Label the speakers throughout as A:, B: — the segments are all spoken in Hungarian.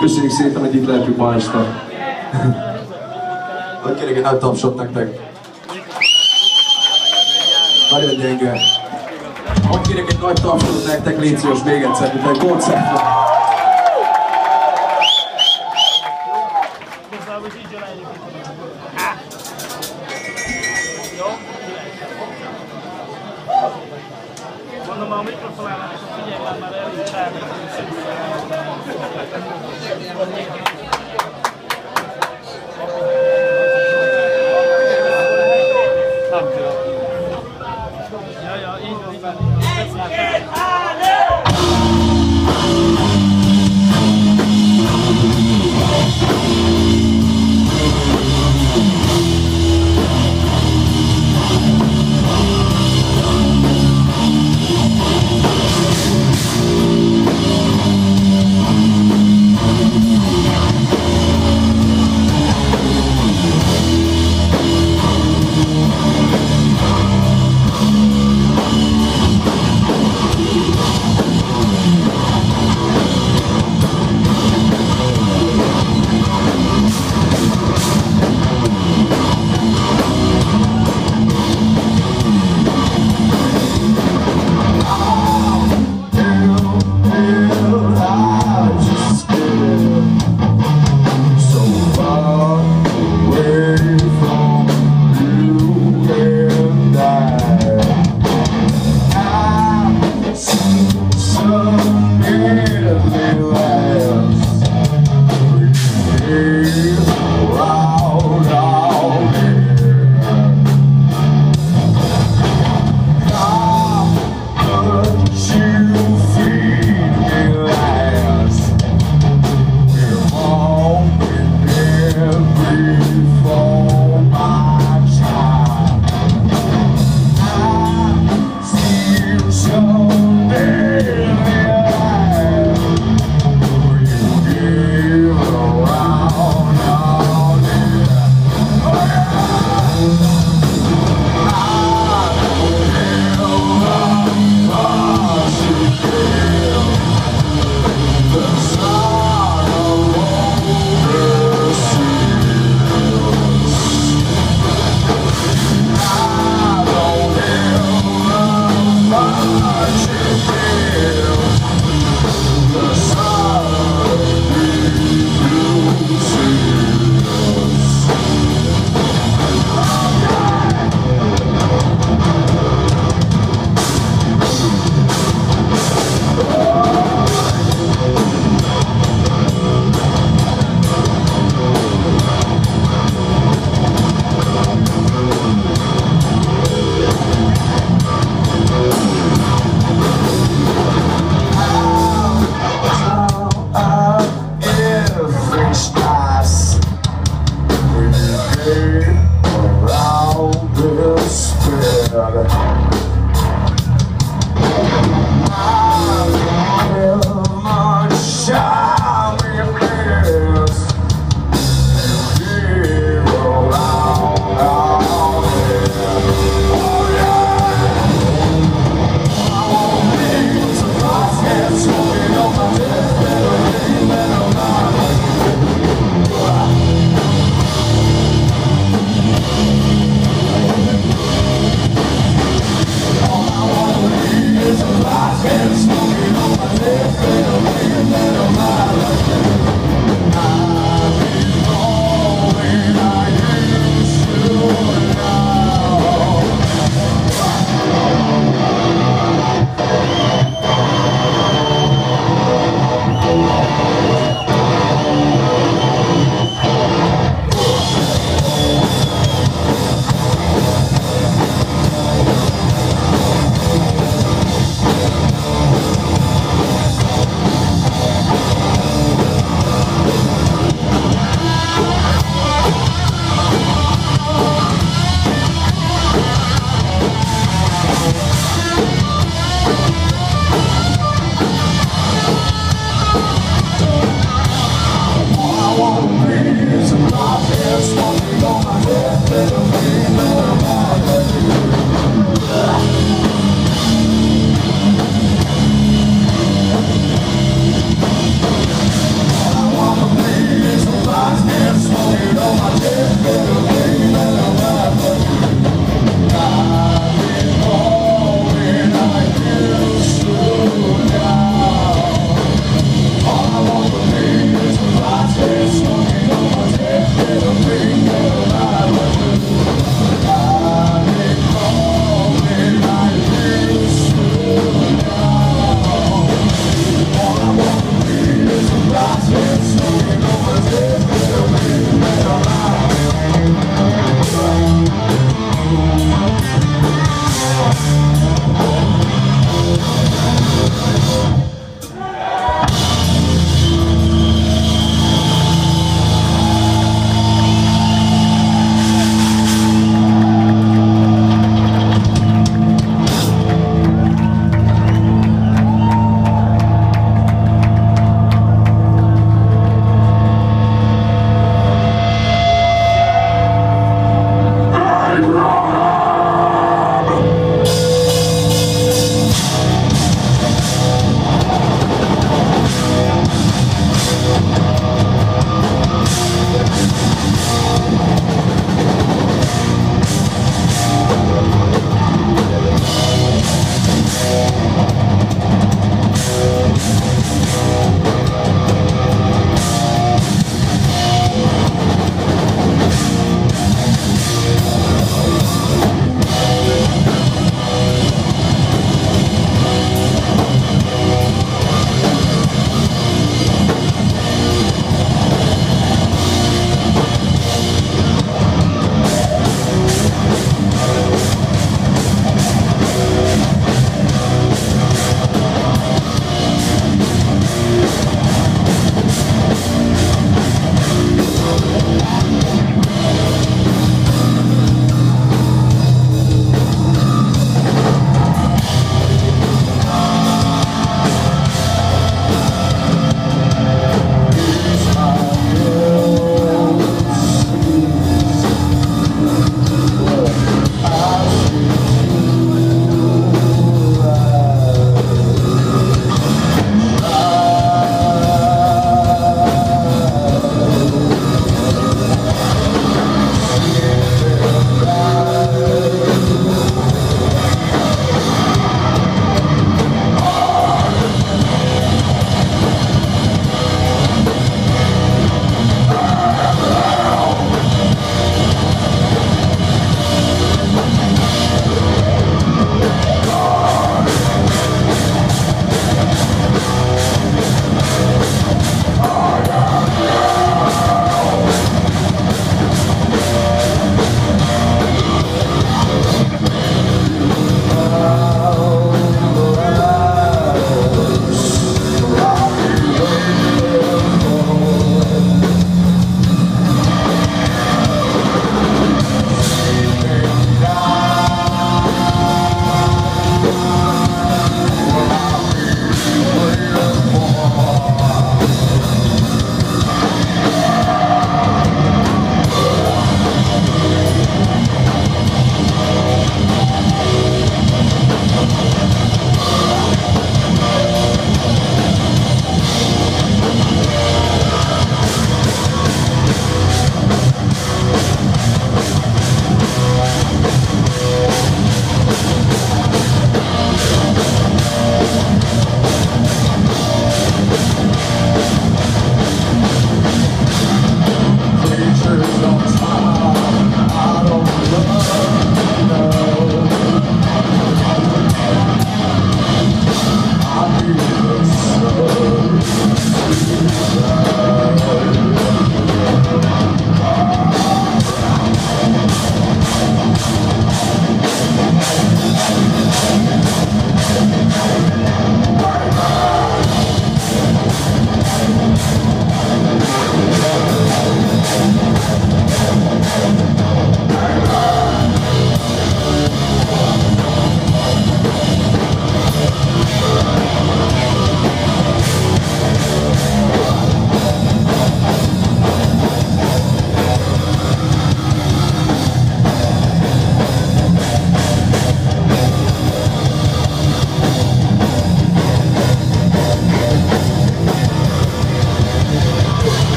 A: Köszönjük szépen, hogy itt lehetünk ma este. Hogy kérek egy nagy tapsot nektek. Nagyon gyenge. Hogy kérek egy nagy tapsot nektek, légy szíves még egyszer, mint egy koncertre.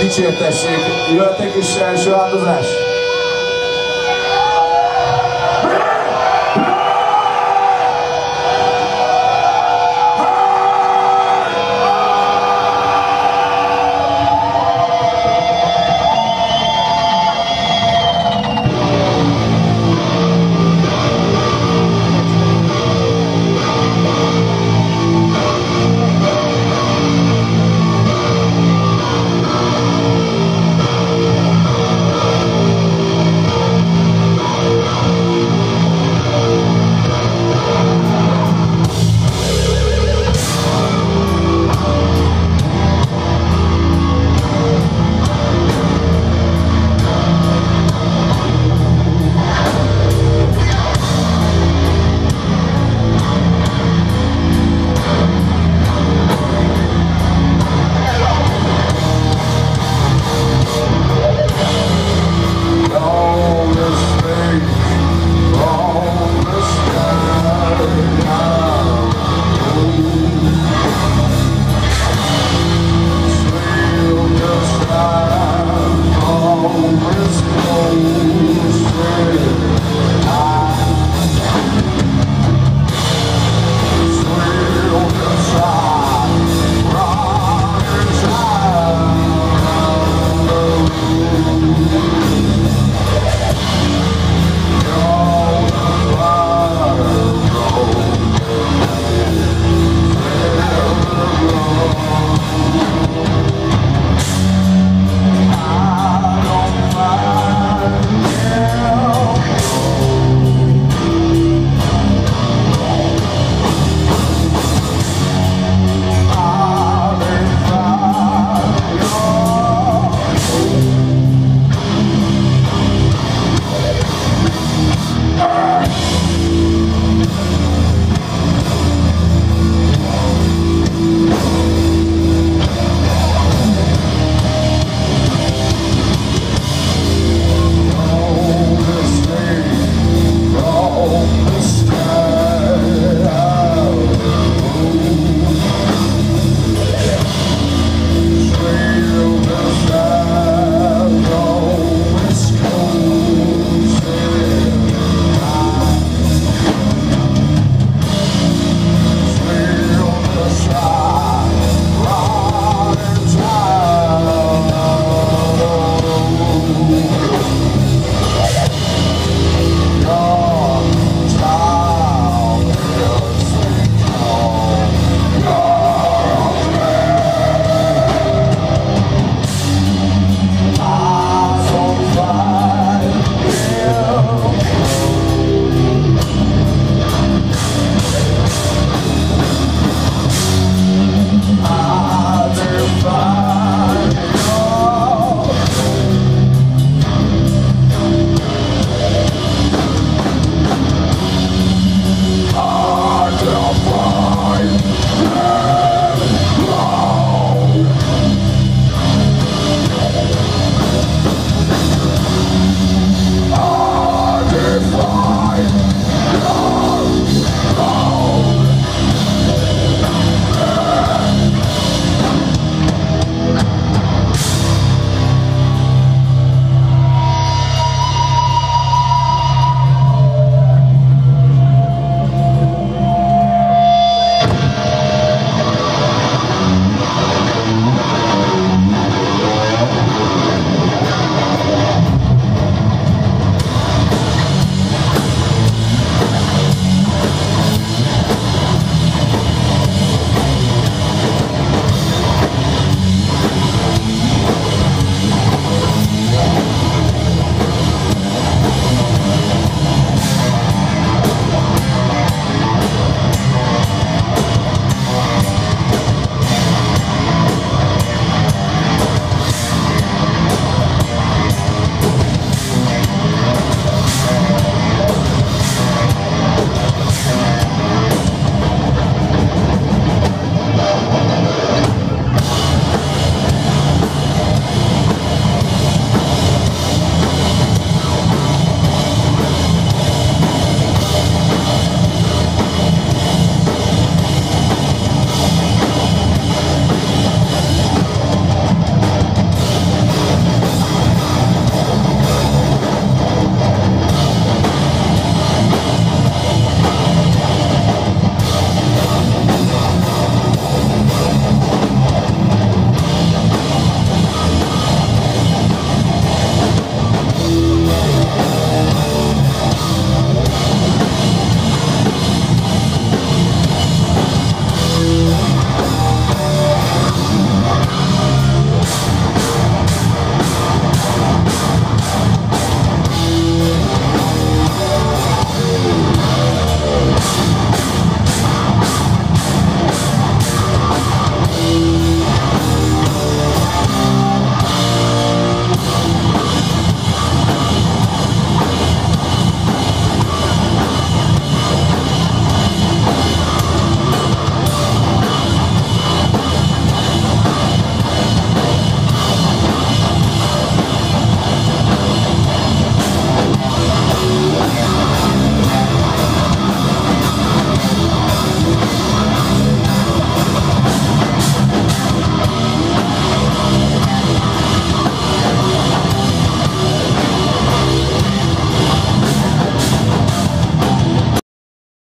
A: Dicsértessék, jöhetek is első áldozás?